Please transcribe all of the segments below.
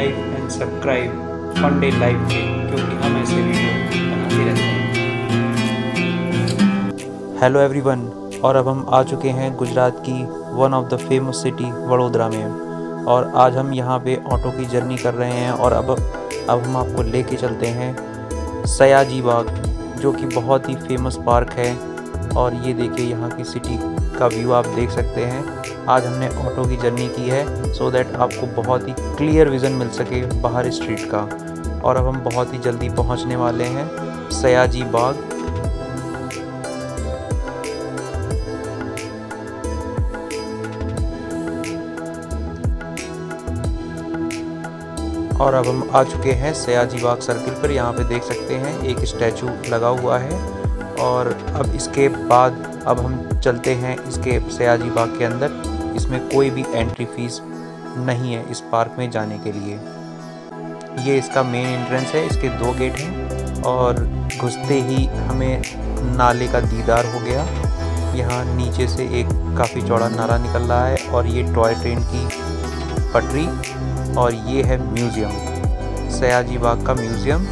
Like and subscribe fun day live के, क्योंकि हम ऐसे वीडियो बनाते रहते हैं। हेलो एवरीवन और अब हम आ चुके हैं गुजरात की one of the famous city Vadodara में। और आज हम यहाँ पे ऑटो की जर्नी कर रहे हैं, और अब अब हम आपको लेके चलते हैं सयाजी बाग जो कि बहुत ही फ़ेमस पार्क है। और ये देखिए यहाँ की सिटी का व्यू आप देख सकते हैं। आज हमने ऑटो की जर्नी की है सो so दैट आपको बहुत ही क्लियर विज़न मिल सके बाहर स्ट्रीट का। और अब हम बहुत ही जल्दी पहुँचने वाले हैं सयाजी बाग। और अब हम आ चुके हैं सयाजी बाग सर्किल पर। यहाँ पे देख सकते हैं एक स्टैचू लगा हुआ है। और अब इसके बाद, अब हम चलते हैं इसके सयाजी बाग के अंदर। इसमें कोई भी एंट्री फ़ीस नहीं है इस पार्क में जाने के लिए। ये इसका मेन एंट्रेंस है, इसके दो गेट हैं और घुसते ही हमें नाले का दीदार हो गया। यहाँ नीचे से एक काफ़ी चौड़ा नाला निकल रहा है और ये टॉय ट्रेन की पटरी और ये है म्यूज़ियम सयाजी बाग का म्यूज़ियम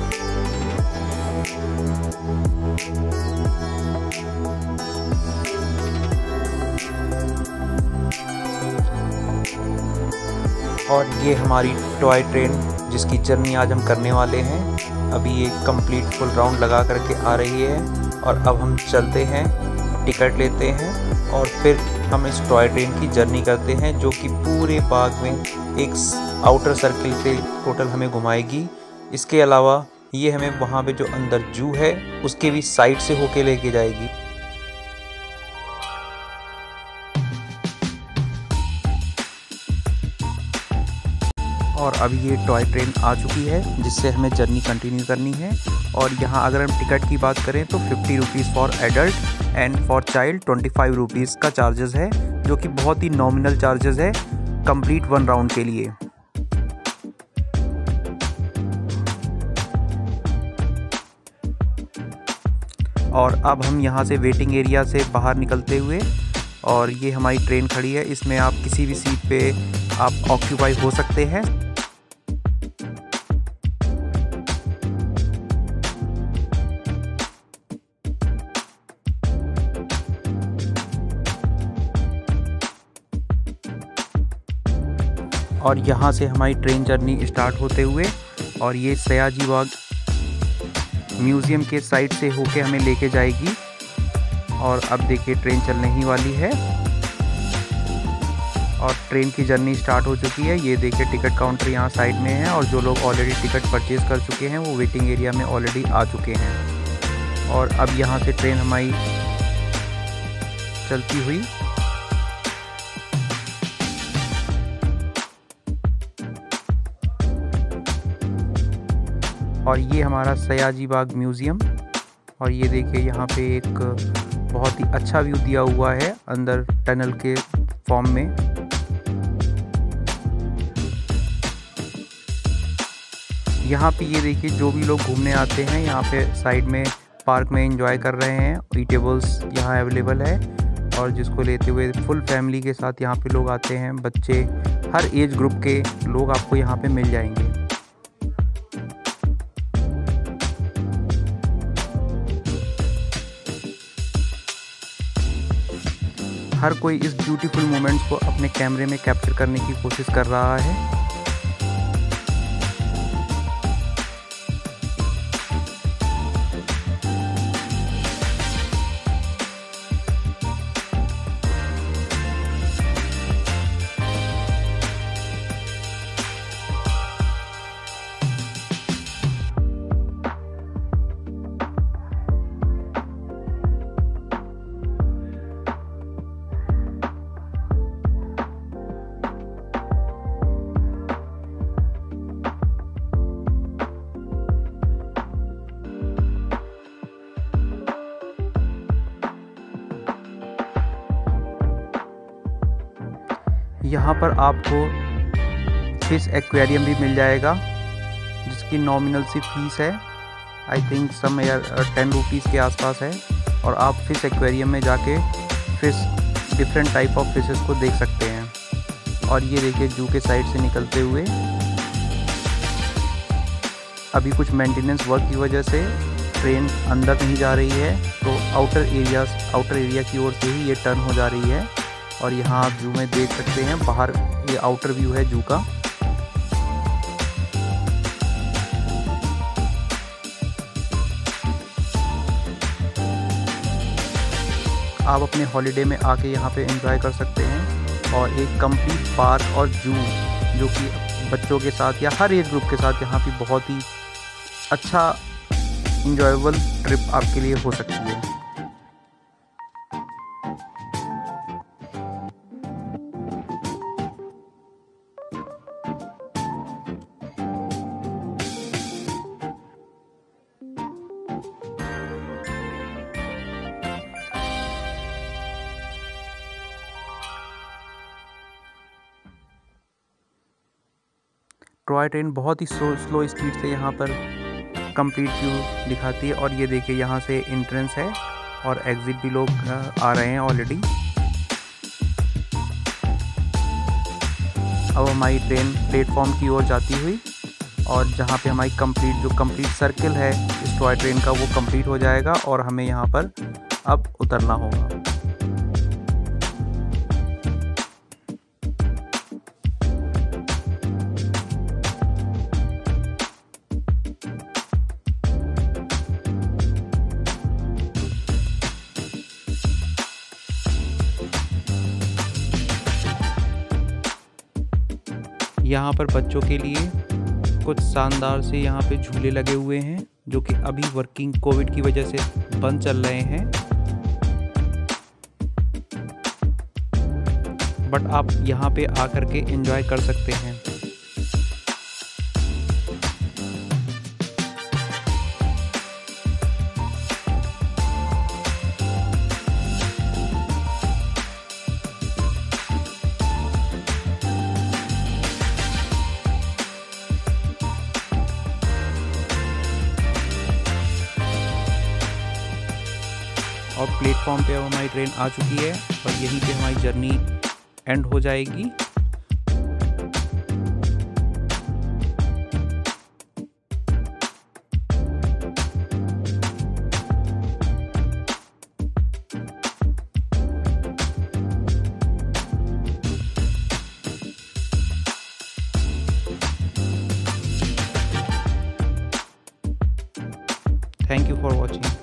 और ये हमारी टॉय ट्रेन जिसकी जर्नी आज हम करने वाले हैं, अभी ये कंप्लीट फुल राउंड लगा करके आ रही है और अब हम चलते हैं टिकट लेते हैं और फिर हम इस टॉय ट्रेन की जर्नी करते हैं जो कि पूरे बाग में एक आउटर सर्किल से टोटल हमें घुमाएगी। इसके अलावा ये हमें वहाँ पे जो अंदर जू है, उसके भी साइड से होके लेके जाएगी। और अभी ये टॉय ट्रेन आ चुकी है, जिससे हमें जर्नी कंटिन्यू करनी है। और यहाँ अगर हम टिकट की बात करें तो fifty rupees for adult and for child twenty five rupees का चार्जेस है, जो कि बहुत ही नॉमिनल चार्जेस है कंप्लीट वन राउंड के लिए। और अब हम यहाँ से वेटिंग एरिया से बाहर निकलते हुए, और ये हमारी ट्रेन खड़ी है। इसमें आप किसी भी सीट पे आप ऑक्यूपाई हो सकते हैं। और यहाँ से हमारी ट्रेन जर्नी स्टार्ट होते हुए और ये सयाजी बाग म्यूज़ियम के साइड से होके हमें लेके जाएगी। और अब देखिए, ट्रेन चलने ही वाली है। और ट्रेन की जर्नी स्टार्ट हो चुकी है। ये देखिए, टिकट काउंटर यहाँ साइड में है और जो लोग ऑलरेडी टिकट परचेज़ कर चुके हैं, वो वेटिंग एरिया में ऑलरेडी आ चुके हैं। और अब यहाँ से ट्रेन हमारी चलती हुई और ये हमारा सयाजी बाग म्यूज़ियम। और ये देखिए, यहाँ पे एक बहुत ही अच्छा व्यू दिया हुआ है अंदर टनल के फॉर्म में। यहाँ पे ये देखिए, जो भी लोग घूमने आते हैं, यहाँ पे साइड में पार्क में एंजॉय कर रहे हैं। ईटेबल्स यहाँ अवेलेबल है और जिसको लेते हुए फुल फैमिली के साथ यहाँ पे लोग आते हैं। बच्चे, हर एज ग्रुप के लोग आपको यहाँ पे मिल जाएँगे। हर कोई इस ब्यूटीफुल मोमेंट्स को अपने कैमरे में कैप्चर करने की कोशिश कर रहा है। यहाँ पर आपको फ़िश एक्वेरियम भी मिल जाएगा, जिसकी नॉमिनल सी फ़ीस है। I think some ten rupees के आसपास है। और आप फ़िश एक्वेरियम में जाके fish different type of fishes को देख सकते हैं। और ये देखिए, जू के साइड से निकलते हुए। अभी कुछ मेंटेनेंस वर्क की वजह से ट्रेन अंदर नहीं जा रही है तो आउटर एरिया आउटर एरिया की ओर से ही ये टर्न हो जा रही है। और यहाँ आप जू में देख सकते हैं, बाहर ये आउटर व्यू है जू का। आप अपने हॉलीडे में आके यहाँ पे एंजॉय कर सकते हैं और एक कंप्लीट पार्क और जू, जो कि बच्चों के साथ या हर एज ग्रुप के साथ यहाँ पे बहुत ही अच्छा इंजॉयबल ट्रिप आपके लिए हो सकती है। टॉय ट्रेन बहुत ही स्लो स्पीड से यहाँ पर कंप्लीट व्यू दिखाती है और ये देखिए यहाँ से एंट्रेंस है और एग्ज़िट भी लोग आ रहे हैं ऑलरेडी अब हमारी ट्रेन प्लेटफॉर्म की ओर जाती हुई और जहाँ पे हमारी कंप्लीट जो कंप्लीट सर्किल है इस टॉय ट्रेन का वो कंप्लीट हो जाएगा और हमें यहाँ पर अब उतरना होगा। यहाँ पर बच्चों के लिए कुछ शानदार से यहाँ पे झूले लगे हुए हैं, जो कि अभी वर्किंग कोविड की वजह से बंद चल रहे हैं। बट आप यहाँ पे आकर के एंजॉय कर सकते हैं। प्लेटफॉर्म पे अब हमारी ट्रेन आ चुकी है और यहीं पे हमारी जर्नी एंड हो जाएगी। Thank you for watching